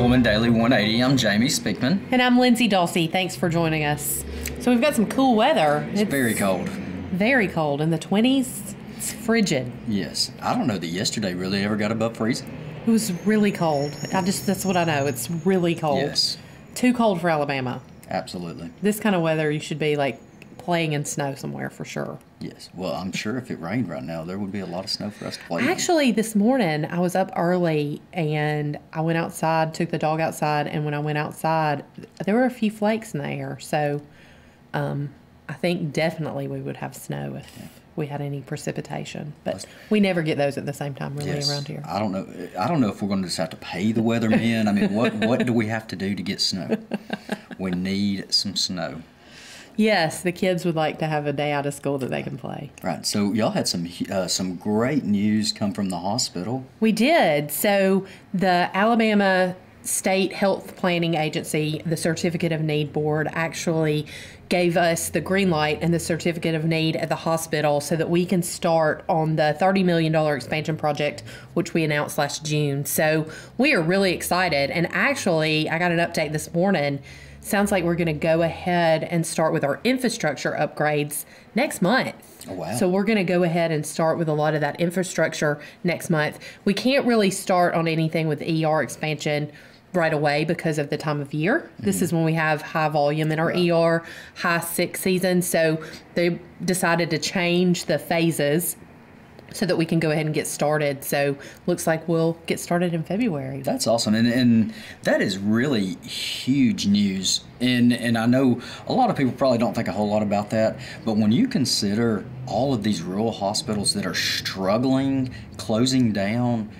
Welcome Daily 180. I'm Jamie Spickman. And I'm Lindsey Dulcie. Thanks for joining us. So we've got some cool weather. It's, very cold. Very cold. In the 20s, it's frigid. Yes. I don't know that yesterday really ever got above freezing. It was really cold. I just, that's what I know. It's really cold. Yes. Too cold for Alabama. Absolutely. This kind of weather, you should be like playing in snow somewhere for sure. Yes. Well, I'm sure if it rained right now, there would be a lot of snow for us to play. Actually, this morning I was up early and I went outside, took the dog outside, and when I went outside, there were a few flakes in the air. So, um, I think definitely we would have snow if yeah. we had any precipitation. But we never get those at the same time, really, yes. around here. I don't know. I don't know if we're going to just have to pay the weatherman. I mean, what what do we have to do to get snow? we need some snow. Yes, the kids would like to have a day out of school that they can play. Right. So y'all had some uh, some great news come from the hospital. We did. So the Alabama State Health Planning Agency, the Certificate of Need Board, actually gave us the green light and the certificate of need at the hospital so that we can start on the $30 million expansion project, which we announced last June. So we are really excited. And actually, I got an update this morning sounds like we're going to go ahead and start with our infrastructure upgrades next month. Oh, wow. So we're going to go ahead and start with a lot of that infrastructure next month. We can't really start on anything with ER expansion right away because of the time of year. Mm-hmm. This is when we have high volume in our. ER, high sick season. So they decided to change the phases so that we can go ahead and get started. So looks like we'll get started in February. That's awesome, and and that is really huge news. And and I know a lot of people probably don't think a whole lot about that, but when you consider all of these rural hospitals that are struggling, closing down,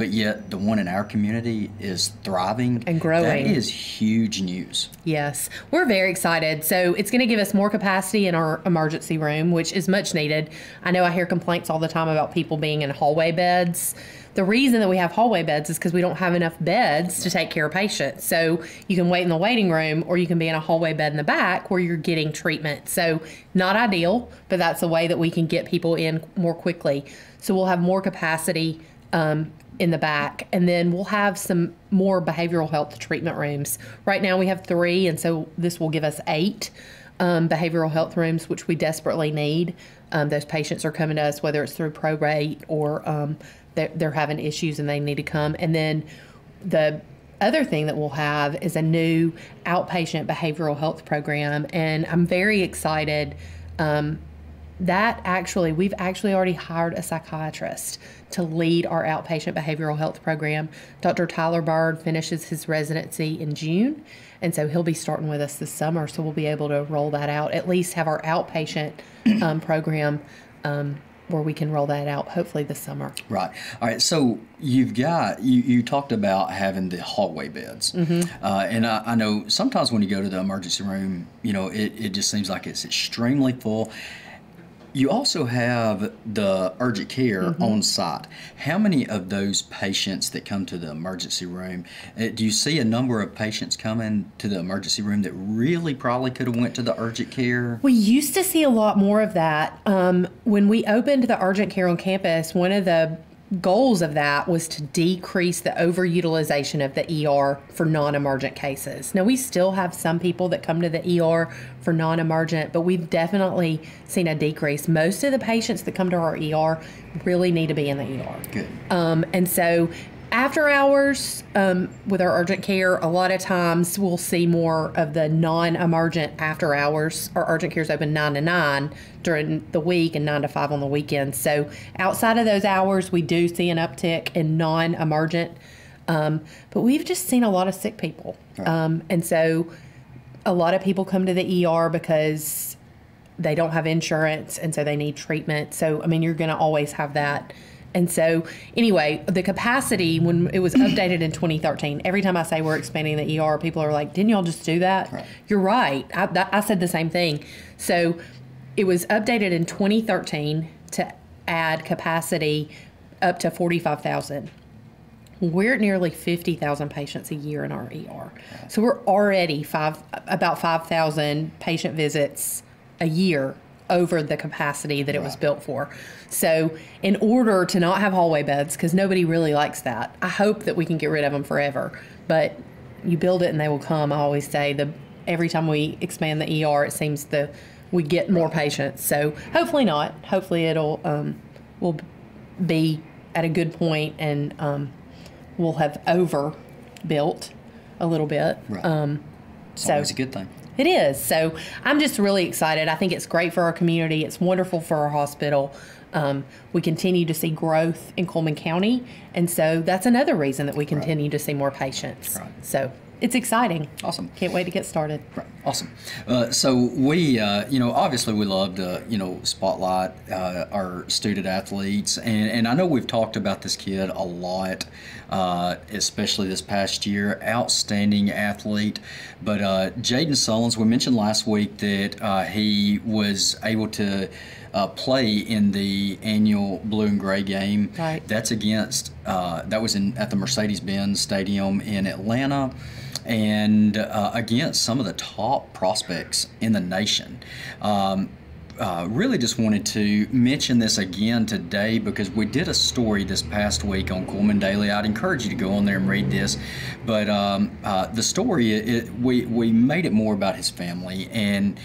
but yet the one in our community is thriving and growing. That is huge news. Yes, we're very excited. So it's going to give us more capacity in our emergency room, which is much needed. I know I hear complaints all the time about people being in hallway beds. The reason that we have hallway beds is because we don't have enough beds to take care of patients. So you can wait in the waiting room or you can be in a hallway bed in the back where you're getting treatment. So not ideal, but that's the way that we can get people in more quickly. So we'll have more capacity um, in the back. And then we'll have some more behavioral health treatment rooms. Right now we have three, and so this will give us eight um, behavioral health rooms, which we desperately need. Um, those patients are coming to us, whether it's through probate or um, they're, they're having issues and they need to come. And then the other thing that we'll have is a new outpatient behavioral health program. And I'm very excited. Um, that actually, we've actually already hired a psychiatrist to lead our outpatient behavioral health program. Dr. Tyler Bird finishes his residency in June, and so he'll be starting with us this summer. So we'll be able to roll that out, at least have our outpatient um, program. Um, where we can roll that out hopefully this summer. Right. All right. So you've got you, you talked about having the hallway beds, mm-hmm. uh, and I, I, know sometimes when you go to the emergency room, you know it, it just seems like it's extremely full, you also have the urgent care mm-hmm. on site. How many of those patients that come to the emergency room, uh, do you see a number of patients coming to the emergency room that really probably could have went to the urgent care? We used to see a lot more of that. Um, when we opened the urgent care on campus, one of the goals of that was to decrease the overutilization of the ER for non emergent cases. Now, we still have some people that come to the ER for non emergent, but we've definitely seen a decrease. Most of the patients that come to our ER really need to be in the ER. Good. Um, and so after hours um, with our urgent care, a lot of times we'll see more of the non emergent after hours. Our urgent care is open 9 to 9 during the week and 9 to 5 on the weekends. So outside of those hours, we do see an uptick in non emergent. Um, but we've just seen a lot of sick people. Um, and so a lot of people come to the ER because they don't have insurance and so they need treatment. So, I mean, you're going to always have that and so, anyway, the capacity when it was updated in 2013, every time I say we're expanding the ER, people are like, didn't y'all just do that? Right. You're right. I, I said the same thing. So, it was updated in 2013 to add capacity up to 45,000. We're at nearly 50,000 patients a year in our ER. So we're already five about 5,000 patient visits a year over the capacity that it was built for. So, in order to not have hallway beds, because nobody really likes that, I hope that we can get rid of them forever. But you build it and they will come. I always say the every time we expand the ER, it seems the we get more patients. So hopefully not. Hopefully it'll um, will be at a good point and um, we'll have overbuilt a little bit. Right. Um, It's so always a good thing. It is. So I'm just really excited. I think it's great for our community. It's wonderful for our hospital. Um, we continue to see growth in Cullman County, and so that's another reason that we continue to see more patients. Right. So it's exciting. Awesome. Can't wait to get started. Right. Awesome. Uh, so we, uh, you know, obviously we love to, you know, spotlight uh, our student athletes, and, and I know we've talked about this kid a lot, uh, especially this past year. Outstanding athlete, but uh, Jaden Sullins. We mentioned last week that uh, he was able to. Uh, play in the annual blue and gray game. Right. That's against. Uh, that was in at the Mercedes-Benz Stadium in Atlanta and uh, against some of the top prospects in the nation. Um, uh, really just wanted to mention this again today because we did a story this past week on Cullman Daily. I'd encourage you to go on there and read this. But um, uh, the story, it, we, we made it more about his family and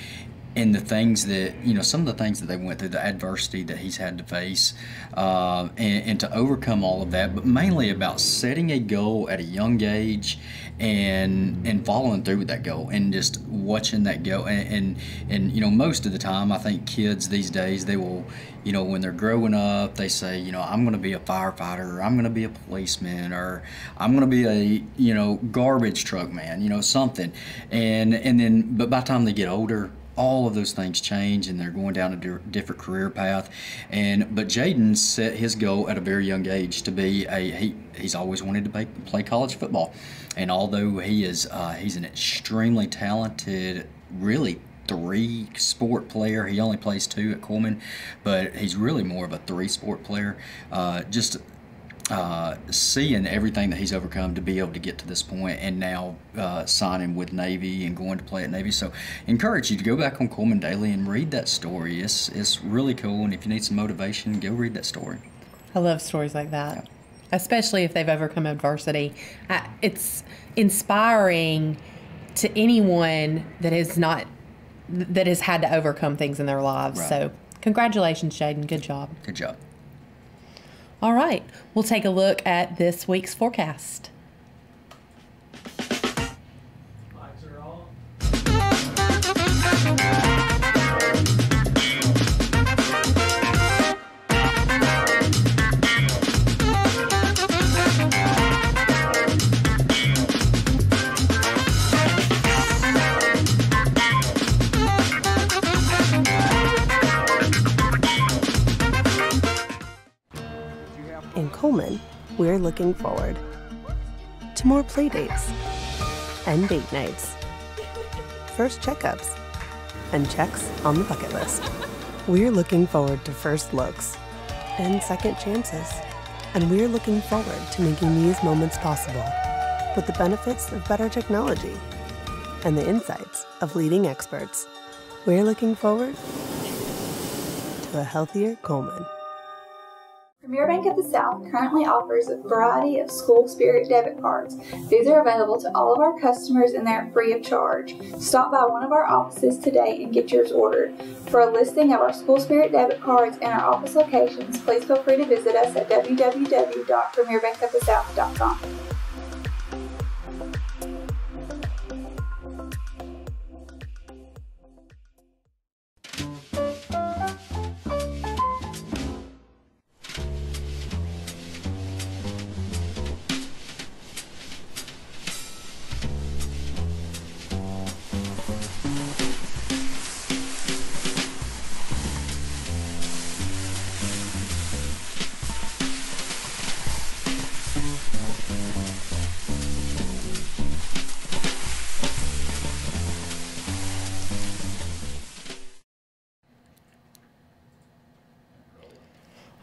and the things that you know some of the things that they went through the adversity that he's had to face uh, and, and to overcome all of that but mainly about setting a goal at a young age and and following through with that goal and just watching that go. And, and and you know most of the time i think kids these days they will you know when they're growing up they say you know i'm going to be a firefighter or i'm going to be a policeman or i'm going to be a you know garbage truck man you know something. And and then but by the time they get older all of those things change and they're going down a di- different career path. And but Jaden set his goal at a very young age to be a he he's always wanted to play, play college football. And although he is uh, he's an extremely talented really three sport player he only plays two at Cullman but he's really more of a three sport player uh, just uh, seeing everything that he's overcome to be able to get to this point and now uh, signing with Navy and going to play at Navy. So, encourage you to go back on Cullman Daily and read that story. It's, it's really cool. And if you need some motivation, go read that story. I love stories like that, especially if they've overcome adversity. I, it's inspiring to anyone that has not that has had to overcome things in their lives. Right. So, congratulations, Jaden. Good job. Good job. All right, we'll take a look at this week's forecast. Looking forward to more play dates and date nights, first checkups, and checks on the bucket list. We're looking forward to first looks and second chances, and we're looking forward to making these moments possible with the benefits of better technology and the insights of leading experts. We're looking forward to a healthier Cullman. Premier Bank of the South currently offers a variety of school spirit debit cards. These are available to all of our customers and they're free of charge. Stop by one of our offices today and get yours ordered. For a listing of our school spirit debit cards and our office locations, please feel free to visit us at www.premierbankofthesouth.com.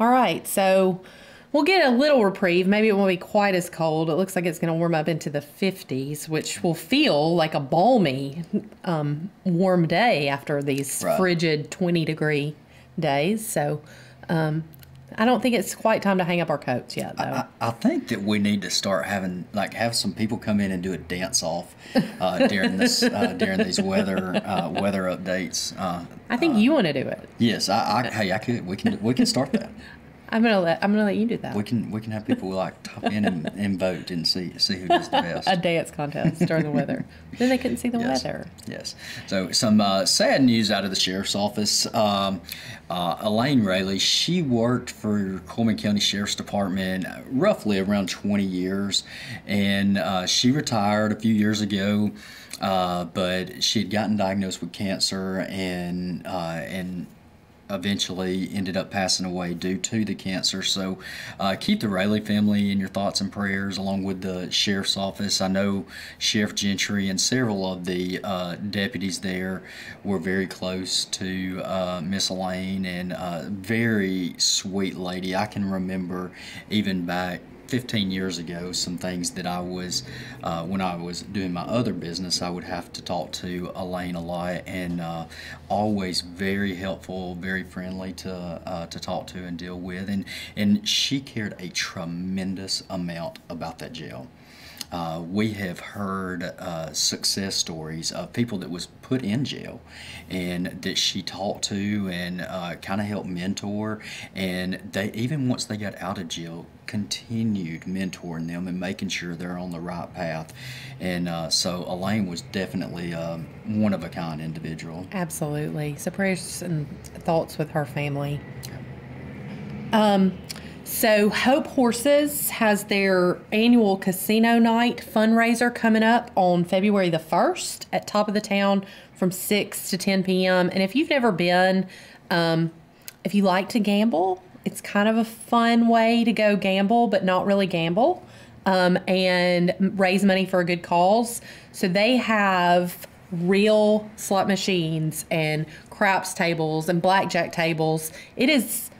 All right, so we'll get a little reprieve. Maybe it won't be quite as cold. It looks like it's going to warm up into the 50s, which will feel like a balmy, um, warm day after these Right. frigid 20 degree days. So, um, I don't think it's quite time to hang up our coats yet, though. I, I think that we need to start having like have some people come in and do a dance off uh, during this uh, during these weather uh, weather updates. Uh, I think you want to do it. yes, I, I hey I could we can we can start that. I'm gonna let I'm gonna let you do that. We can we can have people like top in and, and vote and see see who does the best. a dance contest during the weather. then they couldn't see the Yes. weather. Yes. So some uh, sad news out of the sheriff's office. Um, uh, Elaine Rayleigh, she worked for Cullman County Sheriff's Department roughly around 20 years, and uh, she retired a few years ago. Uh, but she had gotten diagnosed with cancer and uh, and eventually ended up passing away due to the cancer. So uh, keep the Rayleigh family in your thoughts and prayers, along with the sheriff's office. I know Sheriff Gentry and several of the uh, deputies there were very close to uh, Miss Elaine and uh, very sweet lady. I can remember even back 15 years ago some things that I was uh, when I was doing my other business I would have to talk to Elaine a lot and uh, always very helpful very friendly to uh, to talk to and deal with. And and she cared a tremendous amount about that jail uh, we have heard uh, success stories of people that was put in jail and that she talked to and uh, kind of helped mentor and they even once they got out of jail continued mentoring them and making sure they're on the right path and uh, so elaine was definitely um, one of a kind individual Absolutely. So prayers and thoughts with her family. Um, so Hope Horses has their annual casino night fundraiser coming up on February the 1st at top of the town from 6 to 10 p.m. And if you've never been, um, if you like to gamble, it's kind of a fun way to go gamble, but not really gamble, um, and raise money for a good cause. So they have real slot machines and craps tables and blackjack tables. It is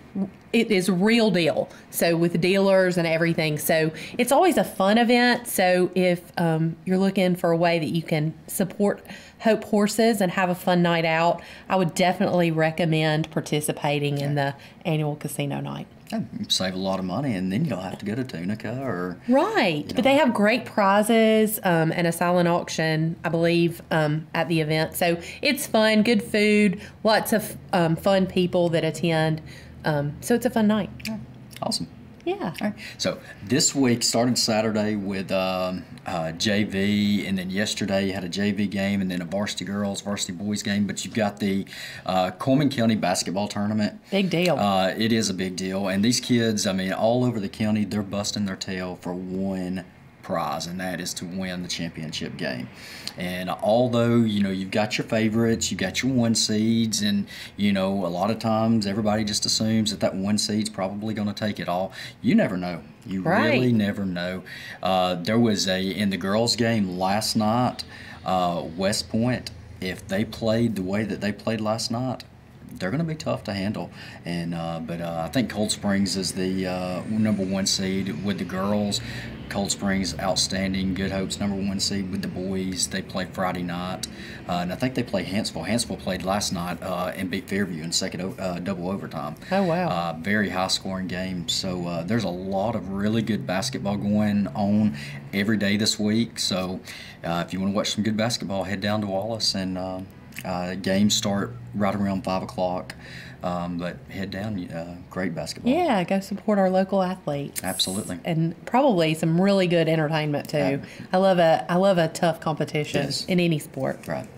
it is real deal. So with dealers and everything. So it's always a fun event. So if um, you're looking for a way that you can support Hope Horses and have a fun night out, I would definitely recommend participating in the annual casino night. Yeah, save a lot of money and then you don't have to go to tunica or Right. But they have great prizes um, and a silent auction, I believe, um, at the event. So it's fun, good food, lots of um, fun people that attend. Um, so it's a fun night. awesome Yeah. All right. So this week started Saturday with um, uh, JV, and then yesterday you had a JV game, and then a varsity girls, varsity boys game. But you've got the uh, Cullman County basketball tournament. Big deal. Uh, it is a big deal, and these kids, I mean, all over the county, they're busting their tail for one prize, and that is to win the championship game. And although you know you've got your favorites, you've got your one seeds, and you know a lot of times everybody just assumes that that one seed's probably going to take it all. You never know. You really never know. Uh, there was a in the girls' game last night. Uh, West Point, if they played the way that they played last night, they're going to be tough to handle. And uh, but uh, I think Cold Springs is the uh, number one seed with the girls. Cold Springs outstanding. Good Hope's number one seed with the boys. They play Friday night, uh, and I think they play Hanceville. Hanceville played last night uh, and beat Fairview in second uh, double overtime. Oh, wow. Uh, very high scoring game. So uh, there's a lot of really good basketball going on every day this week. So uh, if you want to watch some good basketball, head down to Wallace and. Uh, uh, games start right around five o'clock, um, but head down. Uh, great basketball. yeah, go support our local athletes. Absolutely. And probably some really good entertainment too. Yeah. I love a I love a tough competition Yes. in any sport. Right.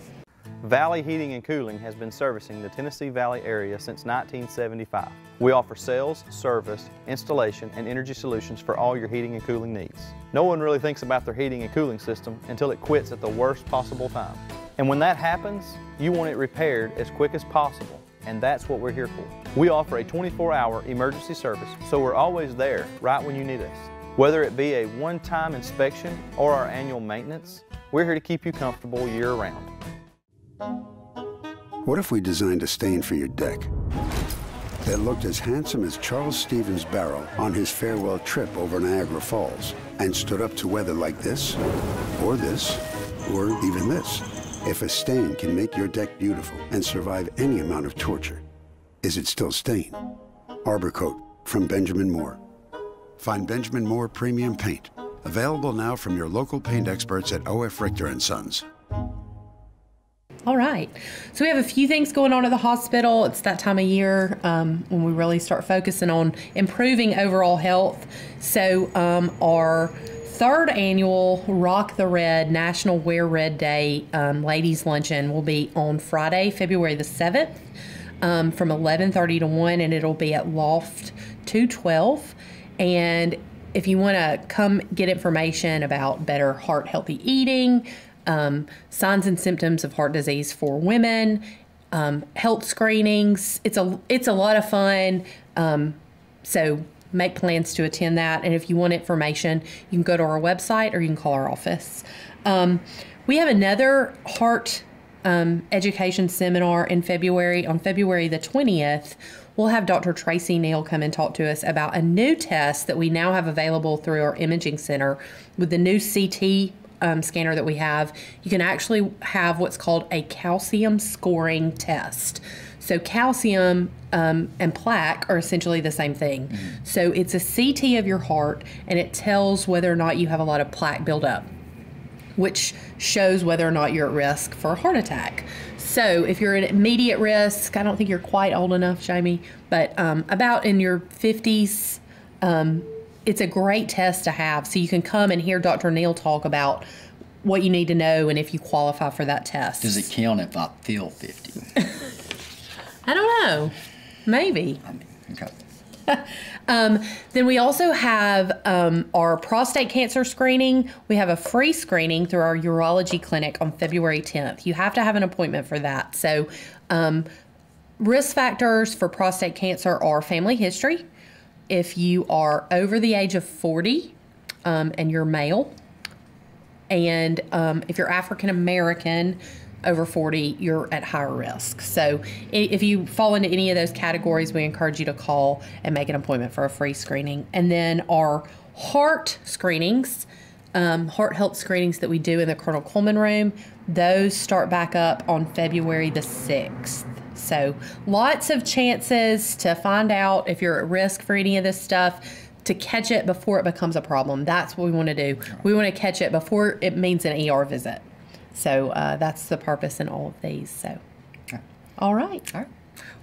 Valley Heating and Cooling has been servicing the Tennessee Valley area since 1975. We offer sales, service, installation, and energy solutions for all your heating and cooling needs. No one really thinks about their heating and cooling system until it quits at the worst possible time. And when that happens, you want it repaired as quick as possible, and that's what we're here for. We offer a 24-hour emergency service, so we're always there right when you need us. Whether it be a one-time inspection or our annual maintenance, we're here to keep you comfortable year-round. What if we designed a stain for your deck? that looked as handsome as Charles Stephens barrel on his farewell trip over Niagara Falls and stood up to weather like this, or this, or even this. If a stain can make your deck beautiful and survive any amount of torture, is it still stain? Arborcoat from Benjamin Moore. Find Benjamin Moore Premium Paint. Available now from your local paint experts at OF Richter and Sons. All right. So we have a few things going on at the hospital. It's that time of year um, when we really start focusing on improving overall health. So um, our third annual Rock the Red National Wear Red Day um, Ladies Luncheon will be on Friday, February the 7th um, from 11.30 to 1 and it'll be at Loft 212. And if you want to come get information about better heart healthy eating, um, signs and symptoms of heart disease for women, um, health screenings. It's a it's a lot of fun. Um, so make plans to attend that. And if you want information, you can go to our website or you can call our office. Um, we have another heart um, education seminar in February on February the twentieth. We'll have Dr. Tracy Neal come and talk to us about a new test that we now have available through our imaging center with the new CT um, scanner that we have, you can actually have what's called a calcium scoring test. So, calcium um, and plaque are essentially the same thing. Mm-hmm. So, it's a CT of your heart and it tells whether or not you have a lot of plaque buildup, which shows whether or not you're at risk for a heart attack. So, if you're at immediate risk, I don't think you're quite old enough, Jamie, but um, about in your 50s, um, it's a great test to have. So you can come and hear Dr. Neal talk about what you need to know and if you qualify for that test. Does it count if I feel 50? I don't know. Maybe. I mean, okay. um, then we also have um, our prostate cancer screening. We have a free screening through our urology clinic on February 10th. You have to have an appointment for that. So, um, risk factors for prostate cancer are family history, if you are over the age of 40 um, and you're male, and um, if you're African American over 40, you're at higher risk. So if you fall into any of those categories, we encourage you to call and make an appointment for a free screening. And then our heart screenings, um, heart health screenings that we do in the Colonel Coleman room, those start back up on February the 6th. So, lots of chances to find out if you're at risk for any of this stuff to catch it before it becomes a problem. That's what we want to do. We want to catch it before it means an ER visit. So, uh, that's the purpose in all of these. So, Okay. all right. All right.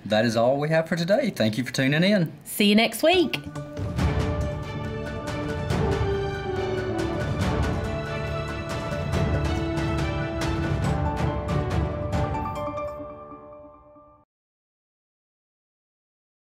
That is all we have for today. Thank you for tuning in. See you next week.